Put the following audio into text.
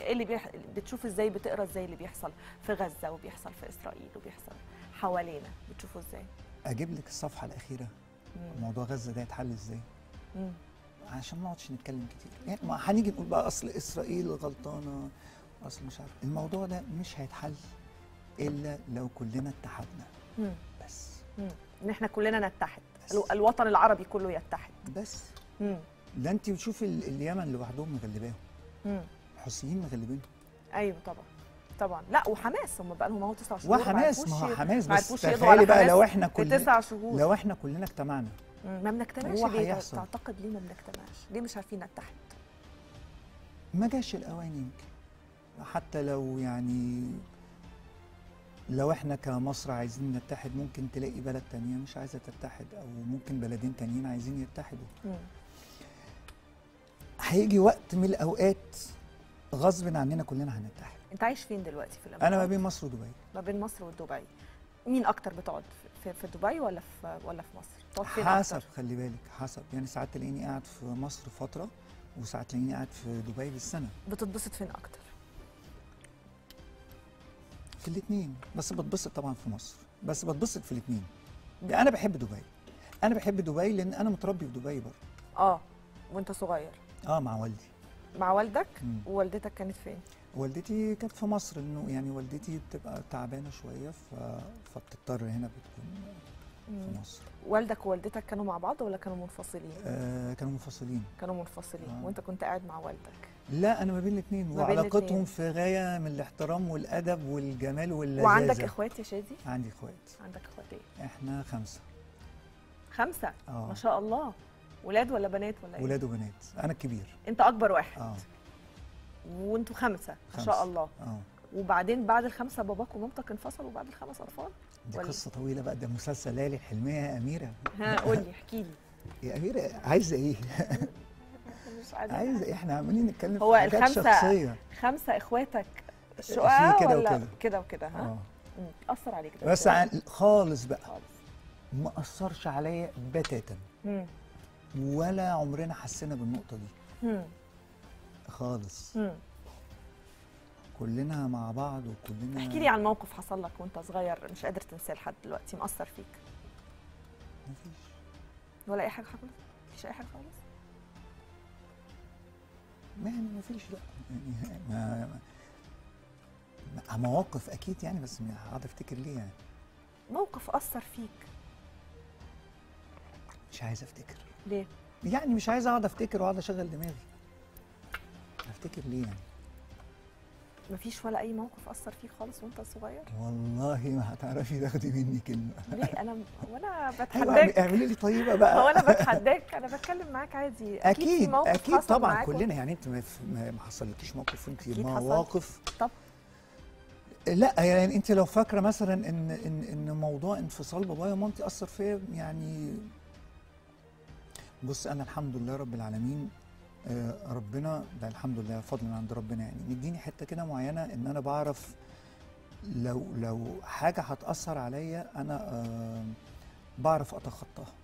إيه اللي بيح... بتشوف إزاي بتقرأ إزاي اللي بيحصل في غزة وبيحصل في إسرائيل وبيحصل حوالينا بتشوفه إزاي أجيب لك الصفحة الأخيرة مم. موضوع غزة ده يتحل إزاي مم. عشان ما نقعدش نتكلم كتير يعني ما هنيجي نقول بقى أصل إسرائيل غلطانة أصل مش عارف الموضوع ده مش هيتحل إلا لو كلنا اتحدنا مم. بس. إن إحنا كلنا نتحد بس. الو- الوطن العربي كله يتحد بس مم. ده انت بتشوفي ال- اليمن لوحدهم مغلباهم الحوثيين مغلبينهم أيوه طبعا طبعا. لا وحماس هم بقى لهم أهو تسع شهور وحماس ما هو حماس ما بس تخيلي بقى لو إحنا كلنا تسع شهور. لو إحنا كلنا اجتمعنا. ما بنجتمعش ليه. تعتقد ليه ما بنجتمعش؟ ليه مش عارفين نتحد؟ ما جاش الاوان يمكن حتى لو يعني لو إحنا كمصر عايزين نتحد ممكن تلاقي بلد تانية مش عايزة تتحد أو ممكن بلدين تانيين عايزين يتحدوا. هيجي وقت من الأوقات غصب عننا كلنا هنتحد انت عايش فين دلوقتي في الأمارات؟ أنا ما بين مصر ودبي. ما بين مصر ودبي. مين أكتر بتقعد في, في دبي ولا في ولا في مصر؟ بتقعد فين حسب أكتر خلي بالك حسب. يعني ساعات تلاقيني قاعد في مصر فترة وساعات تلاقيني قاعد في دبي بالسنة. بتتبسط فين أكتر؟ في الاثنين بس بتبسط طبعا في مصر. بس بتبسط في الاثنين أنا بحب دبي. أنا بحب دبي لأن أنا متربي في دبي برضه. آه وأنت صغير. آه مع والدي. مع والدك. ووالدتك كانت فين؟ والدتي كانت في مصر انه يعني والدتي بتبقى تعبانة شوية ف... فبتضطر هنا بتكون. في مصر. والدك ووالدتك كانوا مع بعض ولا كانوا منفصلين؟ آه كانوا منفصلين. كانوا منفصلين. آه. وانت كنت قاعد مع والدك؟ لا أنا ما بين الاثنين. وعلاقتهم في غاية من الاحترام والأدب والجمال واللذاذة. وعندك إخوات يا شادي؟ عندي إخوات. عندك إخوات إيه؟ إحنا خمسة. خمسة؟ آه. ما شاء الله. ولاد ولا بنات ولا إيه؟ ولاد وبنات. أنا الكبير. أنت أكبر واحد. آه. وأنتوا خمسة. ما. شاء الله. آه. وبعدين بعد الخمسة باباك ومامتك انفصلوا بعد الخمس أطفال؟ دي ولا- قصة طويلة بقى. ده مسلسل ليالي الحلميه يا أميرة. ها قول لي احكي لي. يا أميرة عايزة إيه؟ مش عارفة. عايزة إيه؟ إحنا عمالين نتكلم هو في حاجات الخمسة شخصية. خمسة إخواتك شقق كده وكده. كده وكده ها؟ مم. أثر عليك ده. بس خالص بقى. خالص. ما أثرش عليا بتاتا. مم. ولا عمرنا حسينا بالنقطة دي. مم. خالص. مم. كلنا مع بعض وكلنا احكي لي عن موقف حصل لك وانت صغير مش قادر تنساه لحد دلوقتي مأثر فيك. مفيش. ولا أي حاجة حصلت؟ مفيش أي حاجة خالص؟ ما يعني مفيش لا. يعني ما ما- مواقف أكيد يعني بس هقعد أفتكر ليه يعني. موقف أثر فيك. مش عايز أفتكر. ليه؟ يعني مش عايز اقعد افتكر واقعد اشغل دماغي. افتكر ليه يعني؟ مفيش ولا أي موقف أثر فيك خالص وأنت صغير؟ والله ما هتعرفي تاخدي مني كلمة. ليه؟ أنا وأنا أيوه بتحداك. اعملي لي طيبة بقى. هو أنا بتحداك. أنا بتكلم معاك عادي. أكيد في أكيد موقف أكيد حصل طبعا كلنا. يعني أنت ما حصلكيش موقف انت أكيد حصل. مواقف. طب. لا يعني أنت لو فاكرة مثلا ان ان إن موضوع انفصال بابايا ومامتي أثر فيا يعني بص أنا الحمد لله رب العالمين آه، ربنا ده الحمد لله فضل من عند ربنا يعني. مديني حتة كده معينة إن أنا بعرف لو لو حاجة هتأثر عليا أنا آه، بعرف أتخطاها.